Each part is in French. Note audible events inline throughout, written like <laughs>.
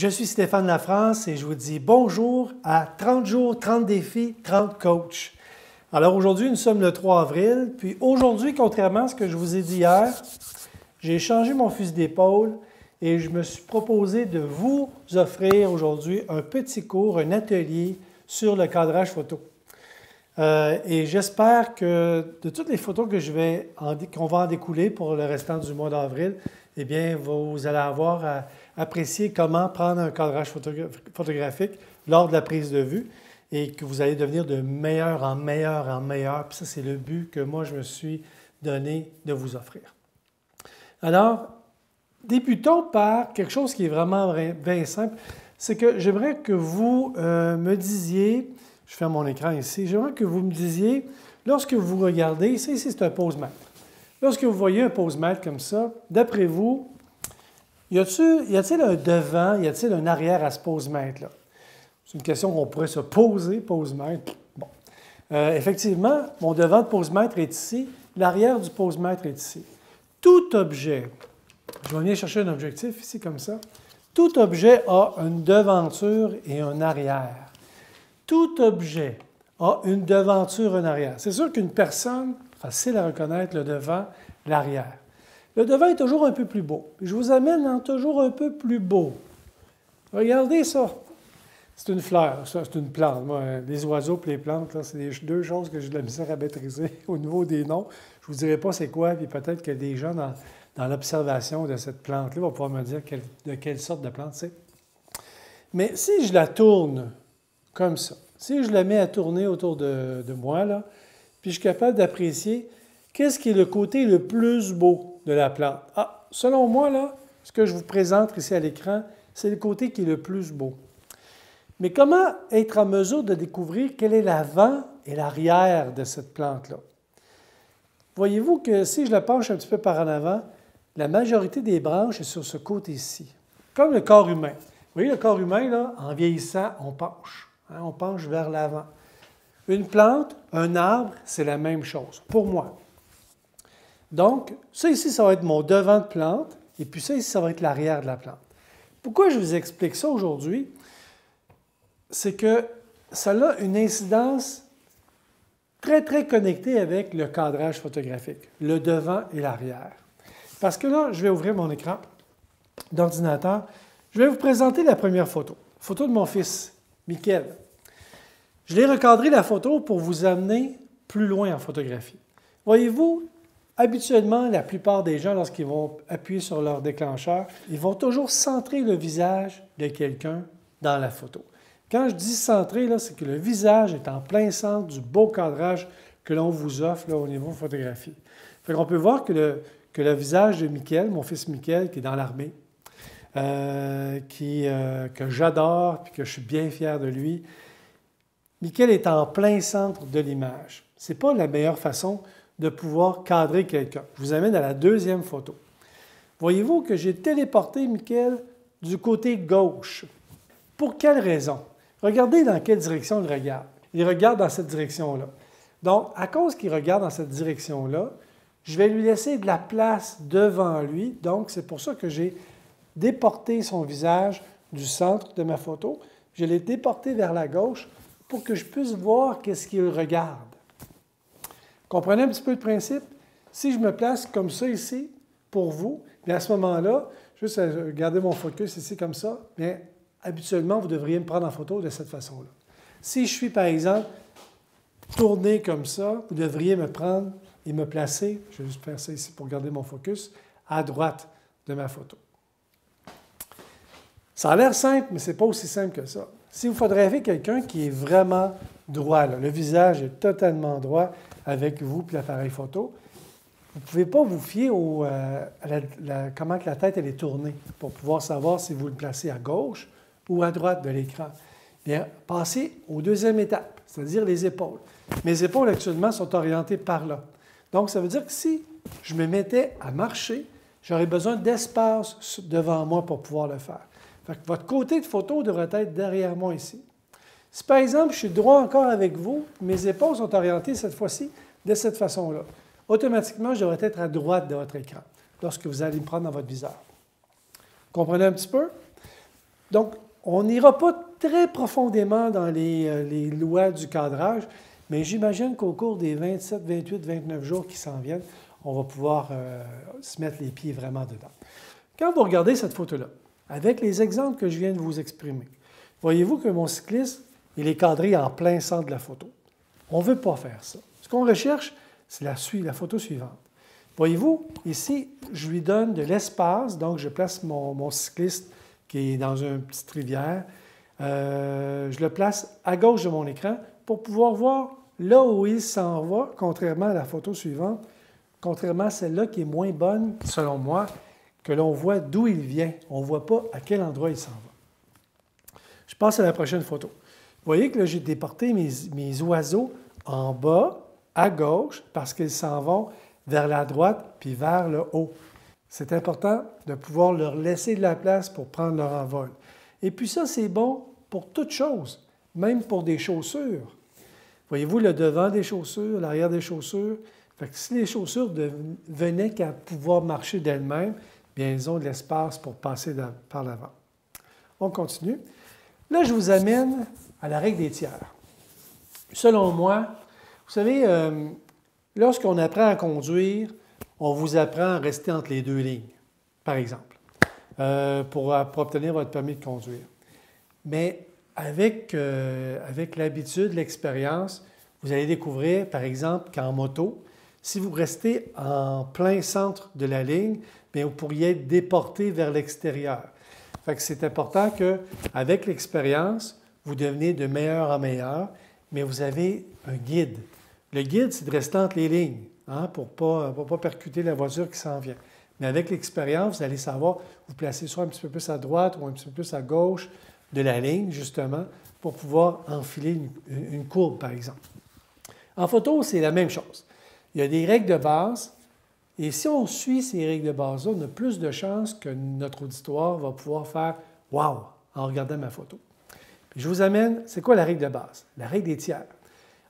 Je suis Stéphane Lafrance et je vous dis bonjour à 30 jours, 30 défis, 30 coachs. Alors aujourd'hui, nous sommes le 3 avril, puis aujourd'hui, contrairement à ce que je vous ai dit hier, j'ai changé mon fusil d'épaule et je me suis proposé de vous offrir aujourd'hui un petit cours, un atelier sur le cadrage photo. Euh, et j'espère que de toutes les photos que je vais qu'on va en découler pour le restant du mois d'avril, eh bien, vous allez avoir apprécier comment prendre un cadrage photographique lors de la prise de vue et que vous allez devenir de meilleur en meilleur en meilleur. Ça, c'est le but que moi, je me suis donné de vous offrir. Alors, débutons par quelque chose qui est vraiment bien simple. C'est que j'aimerais que vous euh, me disiez, je ferme mon écran ici, j'aimerais que vous me disiez, lorsque vous regardez, ici, c'est un pose-mètre. Lorsque vous voyez un pose-mètre comme ça, d'après vous, y a-t-il un devant, y a-t-il un arrière à ce pose-mètre-là? C'est une question qu'on pourrait se poser, pose-mètre. Bon. Euh, effectivement, mon devant de pose-mètre est ici, l'arrière du pose-mètre est ici. Tout objet, je vais venir chercher un objectif ici comme ça, tout objet a une devanture et un arrière. Tout objet a une devanture et un arrière. C'est sûr qu'une personne, facile à reconnaître le devant, l'arrière. Le devant est toujours un peu plus beau. Je vous amène en toujours un peu plus beau. Regardez ça. C'est une fleur, c'est une plante. Les oiseaux et les plantes, c'est deux choses que j'ai de la misère à maîtriser <laughs> au niveau des noms. Je ne vous dirai pas c'est quoi, puis peut-être que des gens dans, l'observation de cette plante-là vont pouvoir me dire de quelle sorte de plante c'est. Mais si je la tourne comme ça, si je la mets à tourner autour de, moi, puis je suis capable d'apprécier qu'est-ce qui est le côté le plus beau de la plante. Ah, selon moi, là, ce que je vous présente ici à l'écran, c'est le côté qui est le plus beau. Mais comment être en mesure de découvrir quel est l'avant et l'arrière de cette plante-là? Voyez-vous que si je la penche un petit peu par en avant, la majorité des branches est sur ce côté-ci, comme le corps humain. Vous voyez, le corps humain, en vieillissant, on penche. Hein, on penche vers l'avant. Une plante, un arbre, c'est la même chose, pour moi. Donc, ça ici, ça va être mon devant de plante, et puis ça ici, ça va être l'arrière de la plante. Pourquoi je vous explique ça aujourd'hui? c'est que ça a une incidence très, très connectée avec le cadrage photographique, le devant et l'arrière. Parce que là, je vais ouvrir mon écran d'ordinateur. Je vais vous présenter la première photo. Photo de mon fils, Michael. Je l'ai recadré la photo pour vous amener plus loin en photographie. Voyez-vous, habituellement, la plupart des gens, lorsqu'ils vont appuyer sur leur déclencheur, ils vont toujours centrer le visage de quelqu'un dans la photo. Quand je dis centré, c'est que le visage est en plein centre du beau cadrage que l'on vous offre au niveau photographie. Fait qu'on peut voir que le, visage de Michael, mon fils Michael, qui est dans l'armée, euh, euh, que j'adore et que je suis bien fier de lui, Michael est en plein centre de l'image. Ce n'est pas la meilleure façon de pouvoir cadrer quelqu'un. Je vous amène à la deuxième photo. Voyez-vous que j'ai téléporté Michael du côté gauche. Pour quelle raison? Regardez dans quelle direction il regarde. Il regarde dans cette direction-là. Donc, à cause qu'il regarde dans cette direction-là, je vais lui laisser de la place devant lui. Donc, c'est pour ça que j'ai déporté son visage du centre de ma photo. Je l'ai déporté vers la gauche pour que je puisse voir qu'est-ce qu'il regarde. Comprenez un petit peu le principe? Si je me place comme ça ici, pour vous, bien à ce moment-là, juste garder mon focus ici comme ça, bien, habituellement, vous devriez me prendre en photo de cette façon-là. Si je suis, par exemple, tourné comme ça, vous devriez me prendre et me placer, je vais juste faire ça ici pour garder mon focus, à droite de ma photo. Ça a l'air simple, mais ce n'est pas aussi simple que ça. Si vous photographiez quelqu'un qui est vraiment droit, le visage est totalement droit avec vous et l'appareil photo, vous ne pouvez pas vous fier au, euh, à comment que la tête elle est tournée pour pouvoir savoir si vous le placez à gauche ou à droite de l'écran. Bien, passez aux deuxième étape, c'est-à-dire les épaules. Mes épaules actuellement sont orientées par là. Donc, ça veut dire que si je me mettais à marcher, j'aurais besoin d'espace devant moi pour pouvoir le faire. votre côté de photo devrait être derrière moi ici. Si par exemple, je suis droit encore avec vous, mes épaules sont orientées cette fois-ci de cette façon-là, automatiquement, je devrais être à droite de votre écran lorsque vous allez me prendre dans votre viseur. Comprenez un petit peu? Donc, on n'ira pas très profondément dans les, euh, lois du cadrage, mais j'imagine qu'au cours des 27, 28, 29 jours qui s'en viennent, on va pouvoir euh, se mettre les pieds vraiment dedans. Quand vous regardez cette photo-là, avec les exemples que je viens de vous exprimer, voyez-vous que mon cycliste, il est cadré en plein centre de la photo. On ne veut pas faire ça. Ce qu'on recherche, c'est la, photo suivante. Voyez-vous, ici, je lui donne de l'espace, donc je place mon, cycliste qui est dans une petite rivière. Euh, je le place à gauche de mon écran pour pouvoir voir là où il s'en va, contrairement à la photo suivante, contrairement à celle-là qui est moins bonne, selon moi, que l'on voit d'où il vient. On ne voit pas à quel endroit il s'en va. Je passe à la prochaine photo. Voyez que là, j'ai déporté mes, mes oiseaux en bas, à gauche, parce qu'ils s'en vont vers la droite puis vers le haut. C'est important de pouvoir leur laisser de la place pour prendre leur envol. Et puis ça, c'est bon pour toute chose, même pour des chaussures. Voyez-vous le devant des chaussures, l'arrière des chaussures? Fait si les chaussures venaient qu'à pouvoir marcher d'elles-mêmes, bien, elles ont de l'espace pour passer par l'avant. On continue. Là, je vous amène à la règle des tiers. Selon moi, vous savez, euh, lorsqu'on apprend à conduire, on vous apprend à rester entre les deux lignes, par exemple, euh, pour, obtenir votre permis de conduire. Mais avec, euh, avec l'habitude, l'expérience, vous allez découvrir, par exemple, qu'en moto, si vous restez en plein centre de la ligne, bien, vous pourriez être déporté vers l'extérieur. C'est important qu'avec l'expérience, vous devenez de meilleur en meilleur, mais vous avez un guide. Le guide, c'est de rester entre les lignes hein, pour ne pas, pas, percuter la voiture qui s'en vient. Mais avec l'expérience, vous allez savoir vous placer soit un petit peu plus à droite ou un petit peu plus à gauche de la ligne, justement, pour pouvoir enfiler une, courbe, par exemple. En photo, c'est la même chose. Il y a des règles de base, et si on suit ces règles de base-là, on a plus de chances que notre auditoire va pouvoir faire Wow en regardant ma photo. Puis je vous amène, c'est quoi la règle de base? La règle des tiers.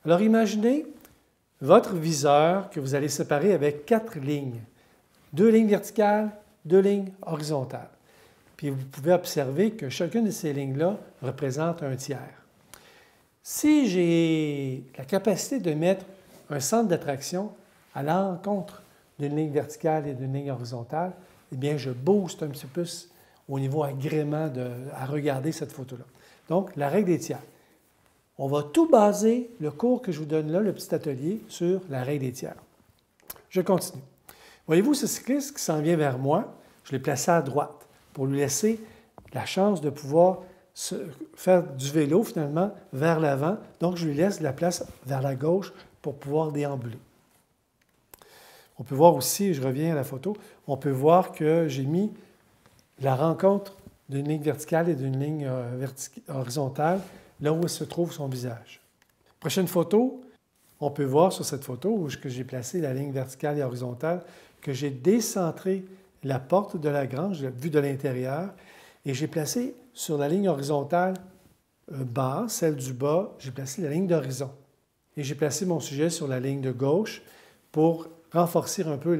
Alors imaginez votre viseur que vous allez séparer avec quatre lignes. Deux lignes verticales, deux lignes horizontales. Puis vous pouvez observer que chacune de ces lignes-là représente un tiers. Si j'ai la capacité de mettre un centre d'attraction à l'encontre d'une ligne verticale et d'une ligne horizontale, eh bien, je booste un petit peu au niveau agrément de, à regarder cette photo-là. Donc, la règle des tiers. On va tout baser, le cours que je vous donne là, le petit atelier, sur la règle des tiers. Je continue. Voyez-vous ce cycliste qui s'en vient vers moi, je l'ai placé à droite pour lui laisser la chance de pouvoir faire du vélo finalement vers l'avant. Donc, je lui laisse la place vers la gauche pour pouvoir déambuler. On peut voir aussi, je reviens à la photo, on peut voir que j'ai mis la rencontre d'une ligne verticale et d'une ligne euh, horizontale là où se trouve son visage. Prochaine photo, on peut voir sur cette photo où j'ai placé la ligne verticale et horizontale que j'ai décentré la porte de la grange, vue de l'intérieur, et j'ai placé sur la ligne horizontale euh, bas, celle du bas, j'ai placé la ligne d'horizon. Et j'ai placé mon sujet sur la ligne de gauche pour renforcer un peu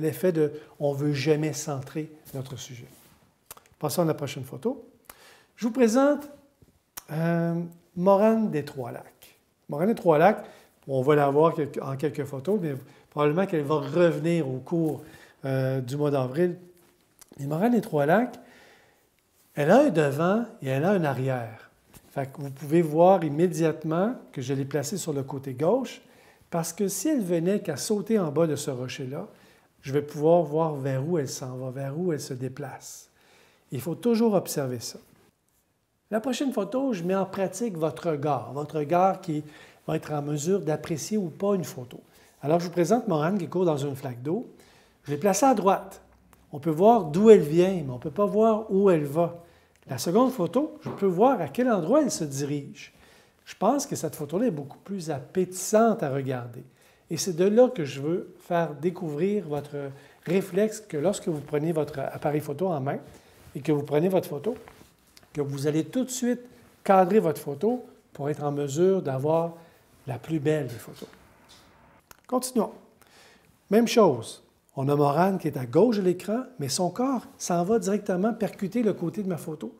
l'effet de on ne veut jamais centrer notre sujet. Passons à la prochaine photo. Je vous présente euh, Morane des Trois-Lacs. Morane des Trois-Lacs, on va la voir en quelques photos, mais probablement qu'elle va revenir au cours euh, du mois d'avril. Les Moraines des Trois-Lacs, elle a un devant et elle a un arrière. vous pouvez voir immédiatement que je l'ai placée sur le côté gauche, parce que si elle venait qu'à sauter en bas de ce rocher-là, je vais pouvoir voir vers où elle s'en va, vers où elle se déplace. Il faut toujours observer ça. La prochaine photo, je mets en pratique votre regard, votre regard qui va être en mesure d'apprécier ou pas une photo. Alors, je vous présente Morane qui court dans une flaque d'eau. Je l'ai placée à droite. On peut voir d'où elle vient, mais on ne peut pas voir où elle va. La seconde photo, je peux voir à quel endroit elle se dirige. Je pense que cette photo-là est beaucoup plus appétissante à regarder. Et c'est de là que je veux faire découvrir votre réflexe que lorsque vous prenez votre appareil photo en main et que vous prenez votre photo, que vous allez tout de suite cadrer votre photo pour être en mesure d'avoir la plus belle des photos. Continuons. Même chose. On a Morane qui est à gauche de l'écran, mais son corps s'en va directement percuter le côté de ma photo.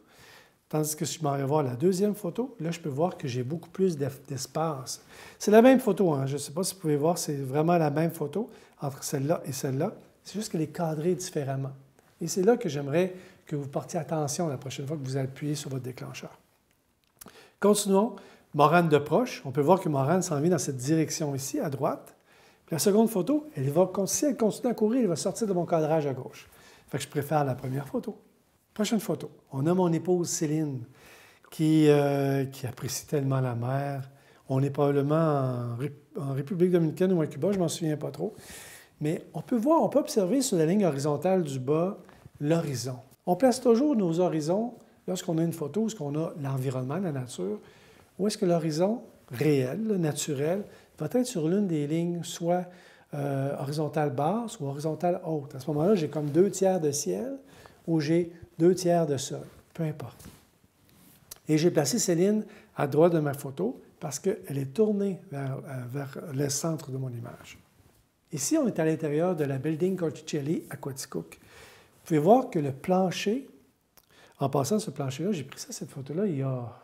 Tandis que si je m'en vais voir la deuxième photo, là, je peux voir que j'ai beaucoup plus d'espace. C'est la même photo, hein? je ne sais pas si vous pouvez voir, c'est vraiment la même photo entre celle-là et celle-là. C'est juste qu'elle est cadrée différemment. Et c'est là que j'aimerais que vous portiez attention la prochaine fois que vous appuyez sur votre déclencheur. Continuons. Morane de proche. On peut voir que Morane s'en vient dans cette direction ici, à droite. La seconde photo, elle va, si elle continue à courir, elle va sortir de mon cadrage à gauche. Fait que je préfère la première photo. Prochaine photo. On a mon épouse Céline qui, euh, qui apprécie tellement la mer. On est probablement en, République dominicaine ou à Cuba, je ne m'en souviens pas trop. Mais on peut voir, on peut observer sur la ligne horizontale du bas l'horizon. On place toujours nos horizons lorsqu'on a une photo, qu'on a l'environnement, la nature. Où est-ce que l'horizon réel, naturel, va être sur l'une des lignes, soit euh, horizontale basse ou horizontale haute? À ce moment-là, j'ai comme deux tiers de ciel ou j'ai deux tiers de sol, peu importe. Et j'ai placé Céline à droite de ma photo parce qu'elle est tournée vers, euh, vers, le centre de mon image. Ici, on est à l'intérieur de la Building Corticelli à Quaticook. Vous pouvez voir que le plancher, en passant ce plancher-là, j'ai pris ça, cette photo-là, il y a...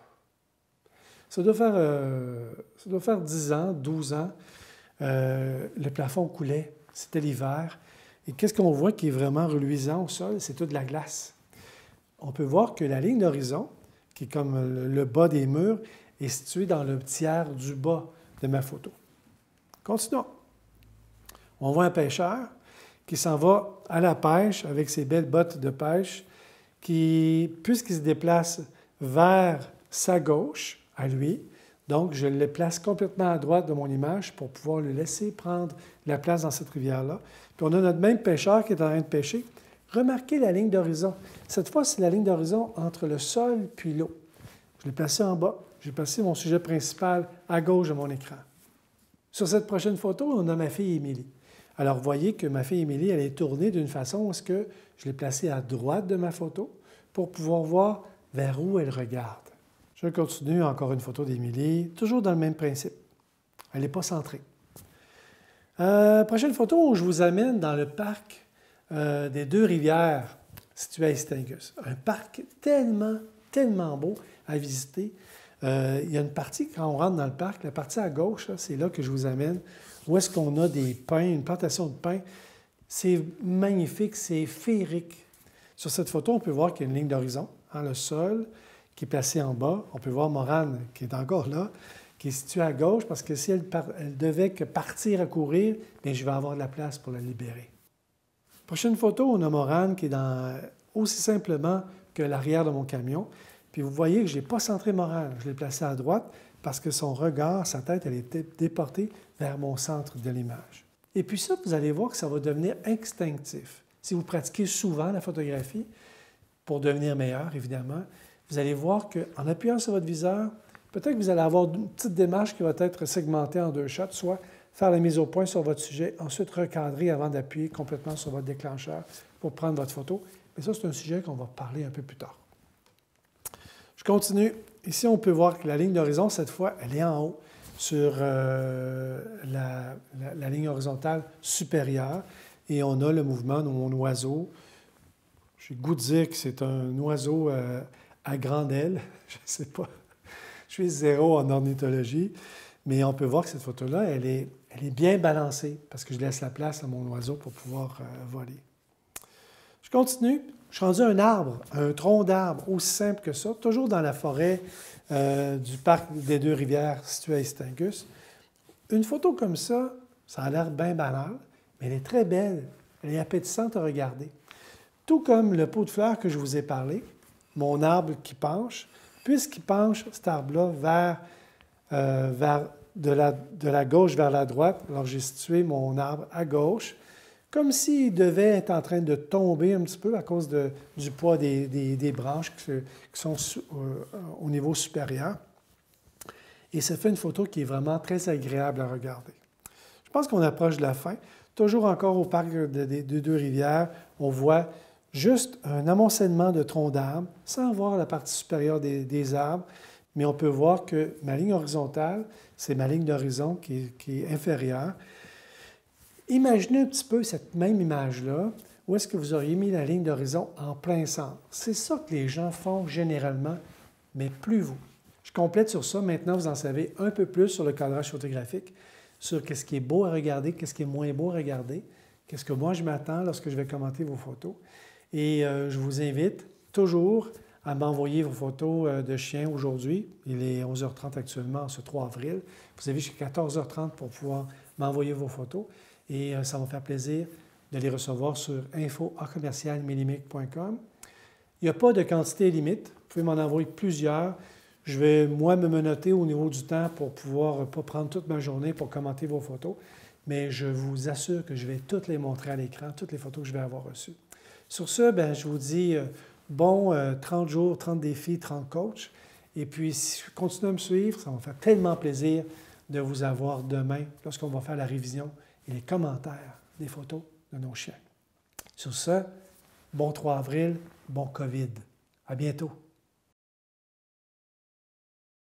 Ça doit, faire, euh, ça doit faire 10 ans, 12 ans. Euh, le plafond coulait, c'était l'hiver. Et qu'est-ce qu'on voit qui est vraiment reluisant au sol? C'est toute la glace on peut voir que la ligne d'horizon, qui est comme le bas des murs, est située dans le tiers du bas de ma photo. Continuons. On voit un pêcheur qui s'en va à la pêche avec ses belles bottes de pêche, qui, puisqu'il se déplace vers sa gauche, à lui, donc je le place complètement à droite de mon image pour pouvoir le laisser prendre la place dans cette rivière-là. Puis on a notre même pêcheur qui est en train de pêcher, Remarquez la ligne d'horizon. Cette fois, c'est la ligne d'horizon entre le sol puis l'eau. Je l'ai placé en bas. J'ai placé mon sujet principal à gauche de mon écran. Sur cette prochaine photo, on a ma fille Émilie. Alors, voyez que ma fille Émilie, elle est tournée d'une façon à ce que je l'ai placée à droite de ma photo pour pouvoir voir vers où elle regarde. Je continue encore une photo d'Émilie, toujours dans le même principe. Elle n'est pas centrée. Euh, prochaine photo, je vous amène dans le parc euh, des deux rivières situées à Estingus. Un parc tellement, tellement beau à visiter. Euh, il y a une partie, quand on rentre dans le parc, la partie à gauche, c'est là que je vous amène, où est-ce qu'on a des pins, une plantation de pins. C'est magnifique, c'est féerique. Sur cette photo, on peut voir qu'il y a une ligne d'horizon, hein, le sol qui est placé en bas. On peut voir Morane qui est encore là, qui est située à gauche, parce que si elle, devait que partir à courir, bien, je vais avoir de la place pour la libérer. Prochaine photo, on a Morane qui est dans, aussi simplement que l'arrière de mon camion. Puis vous voyez que je n'ai pas centré Morane, je l'ai placé à droite parce que son regard, sa tête, elle était déportée vers mon centre de l'image. Et puis ça, vous allez voir que ça va devenir instinctif. Si vous pratiquez souvent la photographie, pour devenir meilleur, évidemment, vous allez voir qu'en appuyant sur votre viseur, peut-être que vous allez avoir une petite démarche qui va être segmentée en deux shots, soit faire la mise au point sur votre sujet, ensuite recadrer avant d'appuyer complètement sur votre déclencheur pour prendre votre photo. Mais ça, c'est un sujet qu'on va parler un peu plus tard. Je continue. Ici, on peut voir que la ligne d'horizon, cette fois, elle est en haut sur euh, la, ligne horizontale supérieure et on a le mouvement de mon oiseau. J'ai goût de dire que c'est un oiseau euh, à grande aile. <laughs> Je ne sais pas. Je suis zéro en ornithologie, mais on peut voir que cette photo-là, elle est, elle est bien balancée parce que je laisse la place à mon oiseau pour pouvoir euh, voler. Je continue. Je suis rendu un arbre, un tronc d'arbre, aussi simple que ça, toujours dans la forêt euh, du parc des deux rivières situé à Estingus. Une photo comme ça, ça a l'air bien banal, mais elle est très belle. Elle est appétissante à regarder. Tout comme le pot de fleurs que je vous ai parlé, mon arbre qui penche, puisqu'il penche cet arbre-là vers, euh, de la, gauche vers la droite. Alors j'ai situé mon arbre à gauche, comme s'il devait être en train de tomber un petit peu à cause du poids des, branches qui, sont euh, au niveau supérieur. Et ça fait une photo qui est vraiment très agréable à regarder. Je pense qu'on approche de la fin. Toujours encore au parc des Deux Rivières, on voit juste un amoncellement de troncs d'arbres sans voir la partie supérieure des arbres mais on peut voir que ma ligne horizontale, c'est ma ligne d'horizon qui, est inférieure. Imaginez un petit peu cette même image-là, où est-ce que vous auriez mis la ligne d'horizon en plein centre. C'est ça que les gens font généralement, mais plus vous. Je complète sur ça. Maintenant, vous en savez un peu plus sur le cadrage photographique, sur qu'est-ce qui est beau à regarder, qu'est-ce qui est moins beau à regarder, qu'est-ce que moi je m'attends lorsque je vais commenter vos photos. Et euh, je vous invite toujours à m'envoyer vos photos euh, de chiens aujourd'hui. Il est 11h30 actuellement, ce 3 avril. Vous avez jusqu'à 14h30 pour pouvoir m'envoyer vos photos. Et euh, ça va faire plaisir de les recevoir sur info.commercialmilimic.com. Il n'y a pas de quantité limite. Vous pouvez m'en envoyer plusieurs. Je vais, moi, me noter au niveau du temps pour pouvoir pas prendre toute ma journée pour commenter vos photos. Mais je vous assure que je vais toutes les montrer à l'écran, toutes les photos que je vais avoir reçues. Sur ce, ben, je vous dis bon 30 euh, jours, 30 défis, 30 coachs. Et puis, si vous continuez à me suivre, ça va me faire tellement plaisir de vous avoir demain lorsqu'on va faire la révision et les commentaires des photos de nos chiens. Sur ce, bon 3 avril, bon COVID. À bientôt.